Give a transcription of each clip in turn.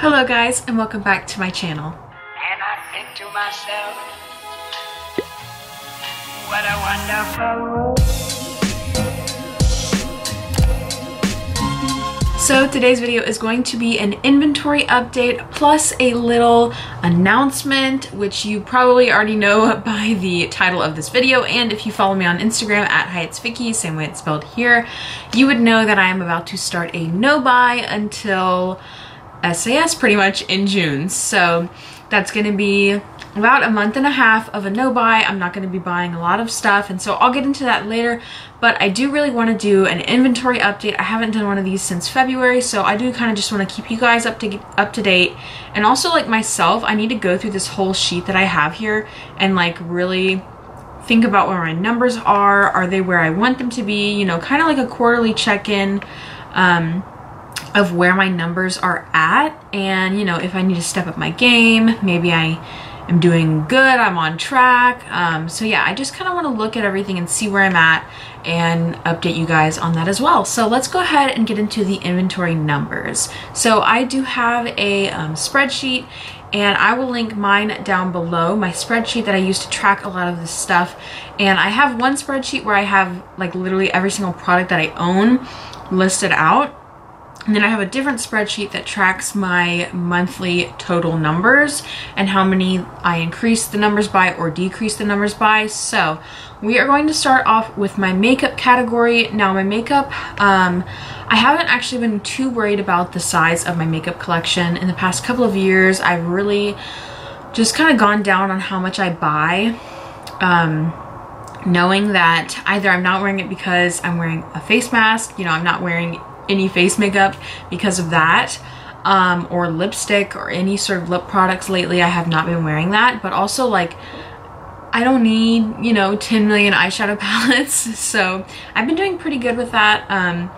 Hello guys and welcome back to my channel. And I think to myself, what a wonderful world. So today's video is going to be an inventory update plus a little announcement, which you probably already know by the title of this video. And if you follow me on Instagram at Hi It's Vicky, same way it's spelled here, you would know that I am about to start a no buy until SAS pretty much in June. So that's gonna be about a month and a half of a no buy. I'm not going to be buying a lot of stuff and so I'll get into that later but I do really want to do an inventory update. I haven't done one of these since February so I do kind of just want to keep you guys up to up to date and also like myself I need to go through this whole sheet that I have here and like really think about where my numbers are. Are they where I want them to be? You know, kind of like a quarterly check-in. Um, of where my numbers are at and you know if I need to step up my game maybe I am doing good, I'm on track. Um, so yeah, I just kind of want to look at everything and see where I'm at and update you guys on that as well. So let's go ahead and get into the inventory numbers. So I do have a um, spreadsheet and I will link mine down below, my spreadsheet that I use to track a lot of this stuff. And I have one spreadsheet where I have like literally every single product that I own listed out and then I have a different spreadsheet that tracks my monthly total numbers and how many I increase the numbers by or decrease the numbers by. So we are going to start off with my makeup category. Now my makeup, um, I haven't actually been too worried about the size of my makeup collection. In the past couple of years, I've really just kind of gone down on how much I buy. Um, knowing that either I'm not wearing it because I'm wearing a face mask, you know, I'm not wearing any face makeup because of that um, or lipstick or any sort of lip products lately. I have not been wearing that, but also like I don't need, you know, 10 million eyeshadow palettes. So I've been doing pretty good with that. Um,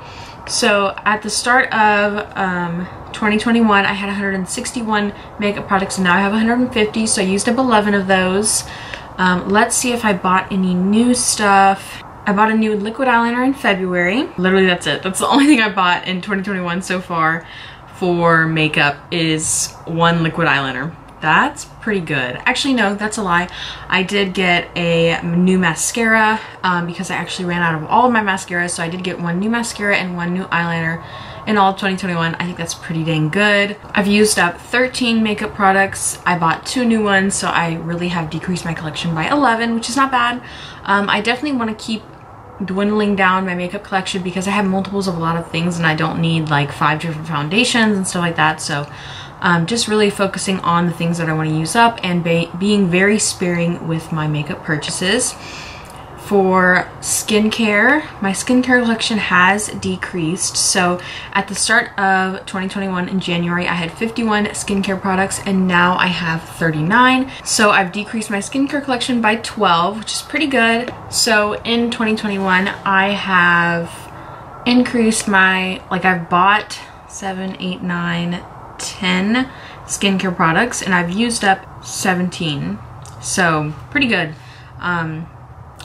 so at the start of um, 2021, I had 161 makeup products and now I have 150. So I used up 11 of those. Um, let's see if I bought any new stuff. I bought a new liquid eyeliner in February. Literally that's it. That's the only thing I bought in 2021 so far for makeup is one liquid eyeliner. That's pretty good. Actually, no, that's a lie. I did get a new mascara um, because I actually ran out of all of my mascaras. So I did get one new mascara and one new eyeliner in all of 2021. I think that's pretty dang good. I've used up 13 makeup products. I bought two new ones, so I really have decreased my collection by 11, which is not bad. Um, I definitely want to keep dwindling down my makeup collection because I have multiples of a lot of things and I don't need like five different foundations and stuff like that. So um, just really focusing on the things that I want to use up and being very sparing with my makeup purchases. For skincare, my skincare collection has decreased. So at the start of 2021 in January, I had 51 skincare products and now I have 39. So I've decreased my skincare collection by 12, which is pretty good. So in 2021, I have increased my, like I've bought seven, eight, nine, 10 skincare products and I've used up 17. So pretty good. Um,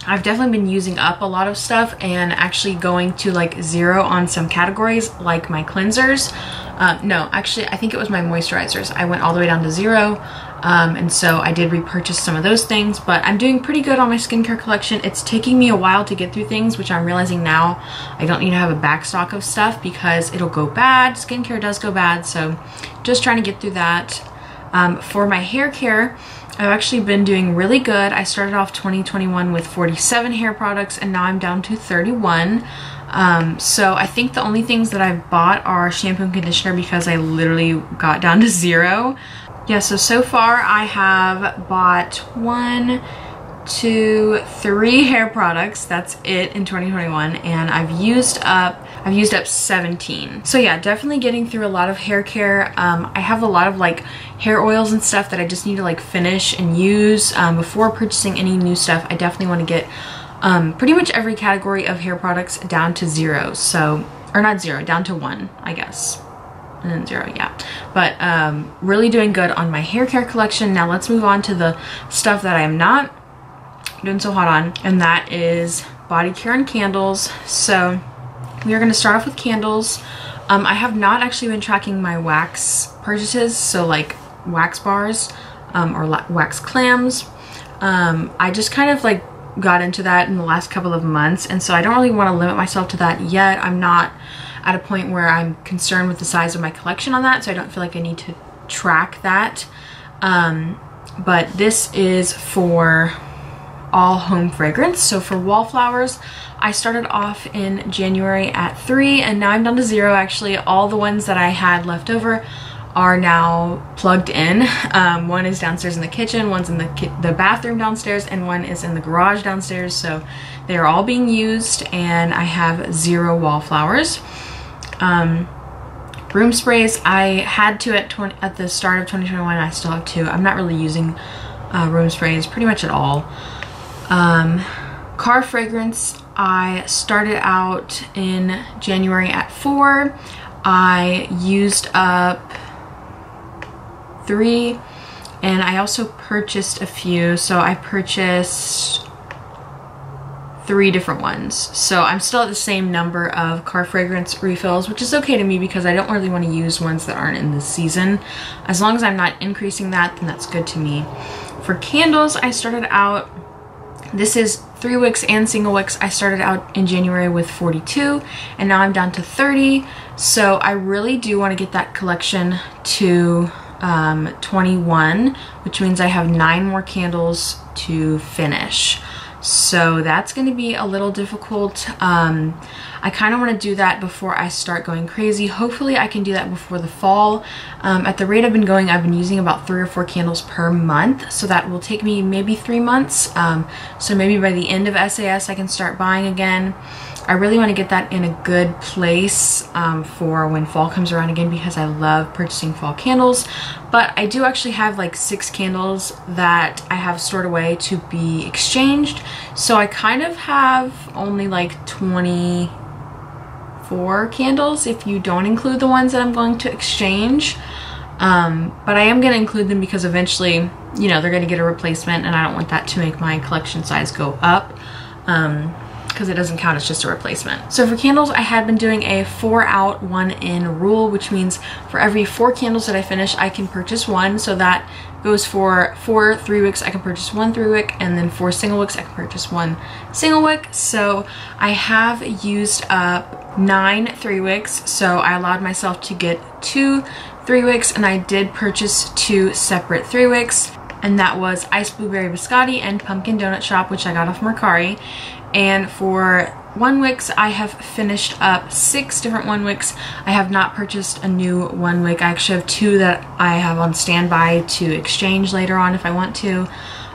I've definitely been using up a lot of stuff and actually going to like zero on some categories like my cleansers. Uh, no, actually I think it was my moisturizers. I went all the way down to zero um, and so I did repurchase some of those things but I'm doing pretty good on my skincare collection. It's taking me a while to get through things which I'm realizing now I don't need to have a back stock of stuff because it'll go bad. Skincare does go bad so just trying to get through that. Um, for my hair care, I've actually been doing really good. I started off 2021 with 47 hair products and now I'm down to 31. Um, so I think the only things that I've bought are shampoo and conditioner because I literally got down to zero. Yeah, so so far I have bought one, two, three hair products. That's it in 2021. And I've used up, I've used up 17. So yeah, definitely getting through a lot of hair care. Um, I have a lot of like hair oils and stuff that I just need to like finish and use um, before purchasing any new stuff. I definitely want to get um, pretty much every category of hair products down to zero. So, or not zero, down to one, I guess and then zero yeah but um really doing good on my hair care collection now let's move on to the stuff that i am not doing so hot on and that is body care and candles so we are going to start off with candles Um, I have not actually been tracking my wax purchases, so like wax bars um, or wax clams. Um, I just kind of like got into that in the last couple of months and so I don't really want to limit myself to that yet. I'm not at a point where I'm concerned with the size of my collection on that so I don't feel like I need to track that. Um, but this is for all home fragrance. So for wallflowers, I started off in January at three and now I'm down to zero. Actually, all the ones that I had left over are now plugged in. Um, one is downstairs in the kitchen, one's in the, ki the bathroom downstairs, and one is in the garage downstairs. So they are all being used and I have zero wallflowers. Um, room sprays, I had to at, 20, at the start of 2021, I still have two. I'm not really using uh, room sprays pretty much at all. Um, car fragrance, I started out in January at four. I used up three and I also purchased a few. So I purchased three different ones. So I'm still at the same number of car fragrance refills, which is okay to me because I don't really want to use ones that aren't in the season. As long as I'm not increasing that, then that's good to me. For candles, I started out, this is three wicks and single wicks. I started out in January with 42 and now I'm down to 30. So I really do want to get that collection to um, 21, which means I have nine more candles to finish. So that's going to be a little difficult. Um, I kind of want to do that before I start going crazy. Hopefully I can do that before the fall. Um, at the rate I've been going, I've been using about three or four candles per month. So that will take me maybe three months. Um, so maybe by the end of SAS I can start buying again. I really want to get that in a good place um, for when fall comes around again because I love purchasing fall candles. But I do actually have like six candles that I have stored away to be exchanged. So I kind of have only like 24 candles if you don't include the ones that I'm going to exchange. Um, but I am going to include them because eventually, you know, they're going to get a replacement and I don't want that to make my collection size go up. Um, because it doesn't count it's just a replacement. So for candles, I had been doing a four out, one in rule, which means for every four candles that I finish, I can purchase one. So that goes for four three wicks, I can purchase one three wick, and then four single wicks, I can purchase one single wick. So I have used up nine three wicks, so I allowed myself to get two three wicks, and I did purchase two separate three wicks and that was Ice Blueberry Biscotti and Pumpkin Donut Shop, which I got off Mercari. And for one wicks, I have finished up six different one wicks. I have not purchased a new one wick. I actually have two that I have on standby to exchange later on if I want to.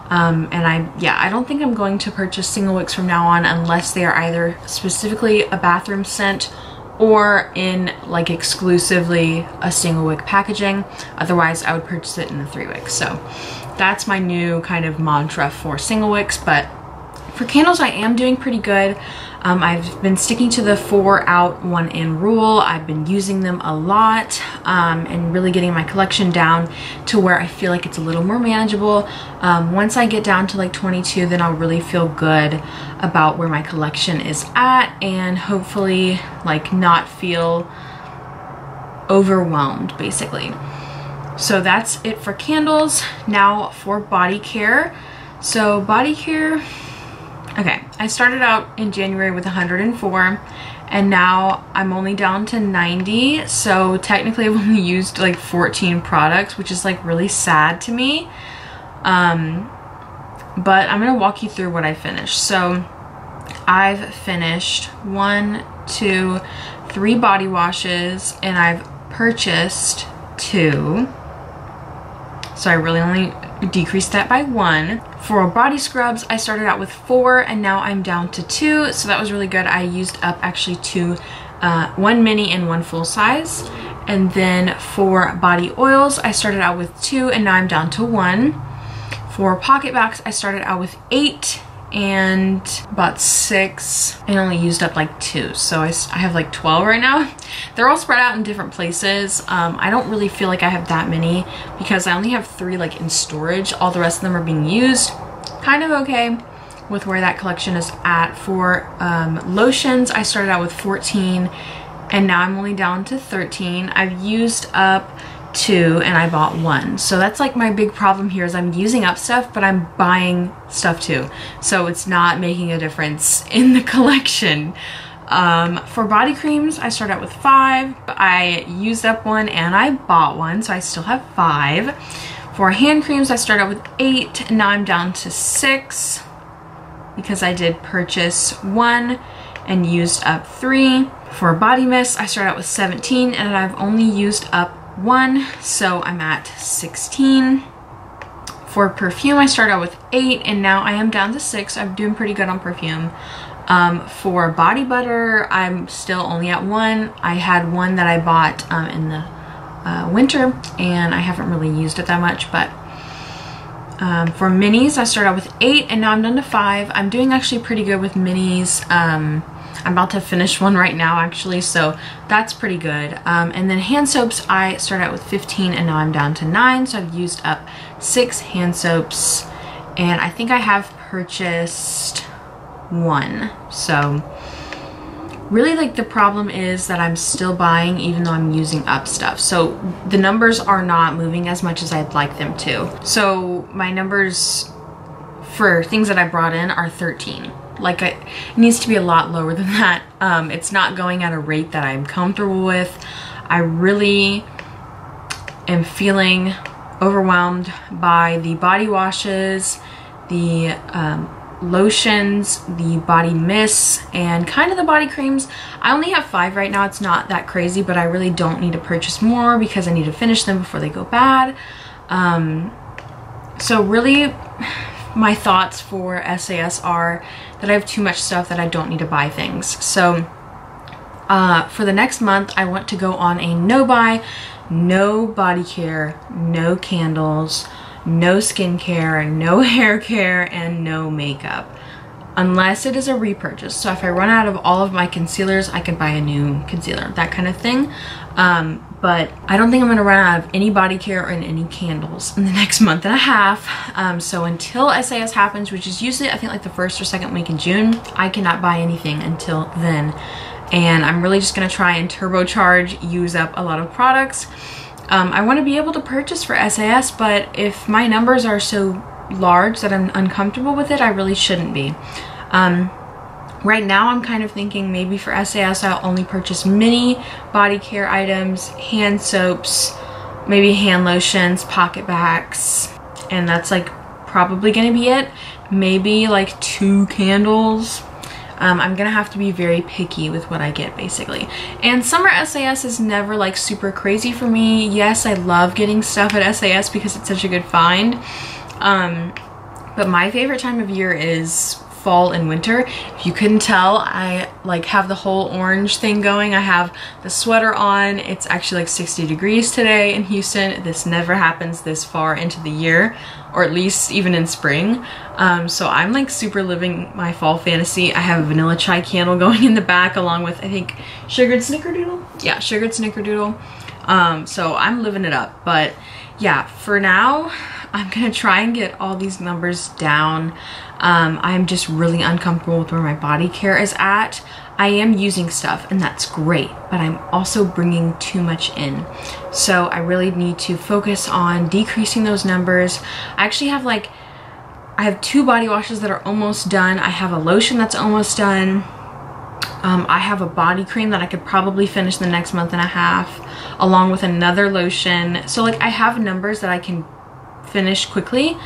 Um, and I, yeah, I don't think I'm going to purchase single wicks from now on unless they are either specifically a bathroom scent or in like exclusively a single wick packaging. Otherwise, I would purchase it in the three wicks. So that's my new kind of mantra for single wicks, but for candles, I am doing pretty good. Um, I've been sticking to the four out, one in rule. I've been using them a lot um, and really getting my collection down to where I feel like it's a little more manageable. Um, once I get down to like 22, then I'll really feel good about where my collection is at and hopefully like not feel overwhelmed basically. So that's it for candles. Now for body care. So body care, Okay, I started out in January with 104 and now I'm only down to 90. So technically I've only used like 14 products, which is like really sad to me. Um, but I'm gonna walk you through what I finished. So I've finished one, two, three body washes and I've purchased two. So I really only decreased that by one. For body scrubs, I started out with four and now I'm down to two. So that was really good. I used up actually two, uh, one mini and one full size. And then for body oils, I started out with two and now I'm down to one. For PocketBacs, I started out with eight and bought six. And only used up like two. So I, I have like 12 right now. They're all spread out in different places. Um, I don't really feel like I have that many because I only have three like in storage. All the rest of them are being used. Kind of okay with where that collection is at. For um, lotions I started out with 14 and now I'm only down to 13. I've used up two and I bought one. So that's like my big problem here is I'm using up stuff, but I'm buying stuff too. So it's not making a difference in the collection. Um, for body creams, I start out with five. I used up one and I bought one, so I still have five. For hand creams, I start out with eight, and now I'm down to six because I did purchase one and used up three. For body mist, I start out with 17 and I've only used up one, so I'm at 16. For perfume, I start out with eight and now I am down to six. I'm doing pretty good on perfume. Um, for body butter, I'm still only at one. I had one that I bought um, in the uh, winter and I haven't really used it that much, but um, for minis, I started out with eight and now I'm down to five. I'm doing actually pretty good with minis. Um, I'm about to finish one right now actually, so that's pretty good. Um, and then hand soaps, I started out with 15 and now I'm down to nine. So I've used up six hand soaps and I think I have purchased one. So really like the problem is that I'm still buying even though I'm using up stuff. So the numbers are not moving as much as I'd like them to. So my numbers for things that I brought in are 13. Like it needs to be a lot lower than that. Um, it's not going at a rate that I'm comfortable with. I really am feeling overwhelmed by the body washes, the um, lotions, the body mists, and kind of the body creams. I only have five right now. It's not that crazy, but I really don't need to purchase more because I need to finish them before they go bad. Um, so really, my thoughts for SAS are that I have too much stuff that I don't need to buy things. So uh, for the next month, I want to go on a no buy, no body care, no candles, no skincare, no hair care, and no makeup. Unless it is a repurchase. So if I run out of all of my concealers, I can buy a new concealer, that kind of thing. Um, but I don't think I'm gonna run out of any body care and any candles in the next month and a half. Um, so until SAS happens, which is usually I think like the first or second week in June, I cannot buy anything until then. And I'm really just gonna try and turbocharge, use up a lot of products. Um, I wanna be able to purchase for SAS, but if my numbers are so large that I'm uncomfortable with it, I really shouldn't be. Um, right now I'm kind of thinking maybe for SAS I'll only purchase mini body care items, hand soaps, maybe hand lotions, PocketBacs, and that's like probably gonna be it. Maybe like two candles. Um, I'm gonna have to be very picky with what I get basically. And summer SAS is never like super crazy for me. Yes, I love getting stuff at SAS because it's such a good find. Um, but my favorite time of year is fall and winter. If you couldn't tell, I like have the whole orange thing going. I have the sweater on. It's actually like 60 degrees today in Houston. This never happens this far into the year, or at least even in spring. Um, so I'm like super living my fall fantasy. I have a vanilla chai candle going in the back along with, I think, sugared snickerdoodle? Yeah, sugared snickerdoodle. Um, so I'm living it up. But yeah, for now, I'm gonna try and get all these numbers down. Um, I'm just really uncomfortable with where my body care is at. I am using stuff and that's great, but I'm also bringing too much in. So I really need to focus on decreasing those numbers. I actually have like, I have two body washes that are almost done. I have a lotion that's almost done. Um, I have a body cream that I could probably finish the next month and a half along with another lotion. So like I have numbers that I can finish quickly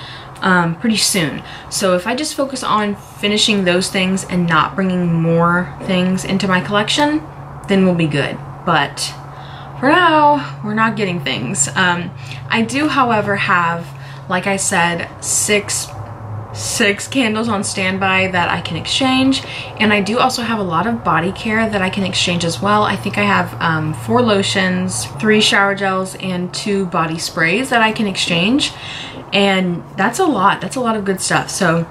um, pretty soon. So if I just focus on finishing those things and not bringing more things into my collection, then we'll be good. But for now, we're not getting things. Um, I do, however, have, like I said, six six candles on standby that I can exchange and I do also have a lot of body care that I can exchange as well. I think I have um, four lotions, three shower gels, and two body sprays that I can exchange and that's a lot. That's a lot of good stuff. So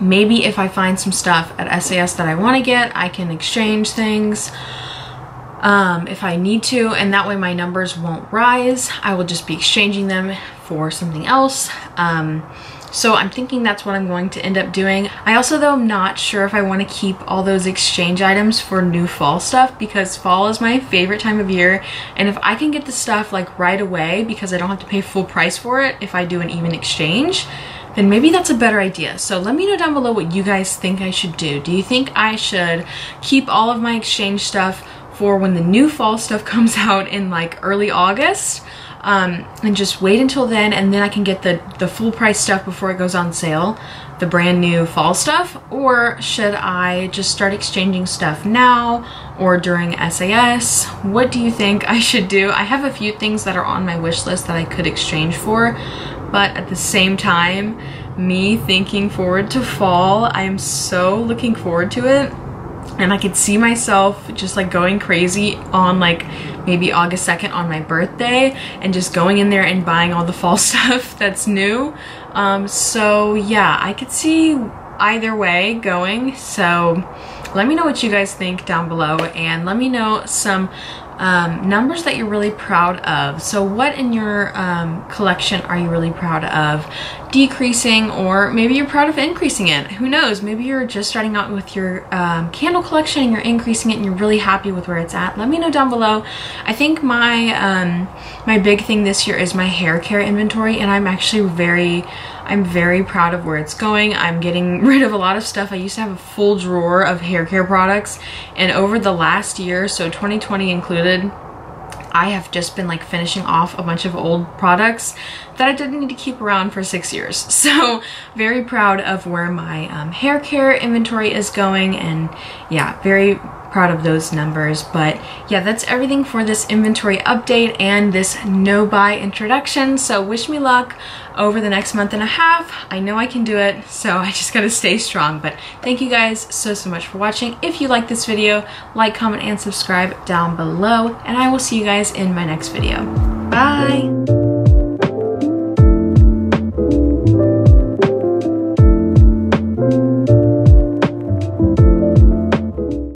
maybe if I find some stuff at SAS that I want to get, I can exchange things. um, if I need to, and that way my numbers won't rise. I will just be exchanging them for something else. Um, so I'm thinking that's what I'm going to end up doing. I also though am not sure if I want to keep all those exchange items for new fall stuff because fall is my favorite time of year and if I can get the stuff like right away because I don't have to pay full price for it if I do an even exchange then maybe that's a better idea. So let me know down below what you guys think I should do. Do you think I should keep all of my exchange stuff for when the new fall stuff comes out in like early August? Um, and just wait until then and then I can get the, the full price stuff before it goes on sale, the brand new fall stuff, or should I just start exchanging stuff now or during SAS? What do you think I should do? I have a few things that are on my wish list that I could exchange for, but at the same time, me thinking forward to fall, I'm so looking forward to it and I could see myself just like going crazy on like maybe August 2nd on my birthday and just going in there and buying all the fall stuff that's new. Um, so yeah, I could see either way going. So let me know what you guys think down below and let me know some um, numbers that you're really proud of. So what in your um, collection are you really proud of decreasing or maybe you're proud of increasing it. Who knows? Maybe you're just starting out with your um, candle collection and you're increasing it and you're really happy with where it's at. Let me know down below. I think my, um, my big thing this year is my hair care inventory and I'm actually very I'm very proud of where it's going. I'm getting rid of a lot of stuff. I used to have a full drawer of hair care products and over the last year, so 2020 included, I have just been like finishing off a bunch of old products that I didn't need to keep around for six years. So very proud of where my um, hair care inventory is going and yeah, very proud of those numbers. But yeah, that's everything for this inventory update and this no buy introduction. So wish me luck over the next month and a half. I know I can do it, so I just gotta stay strong. But thank you guys so, so much for watching. If you like this video, like, comment, and subscribe down below. And I will see you guys in my next video. Bye!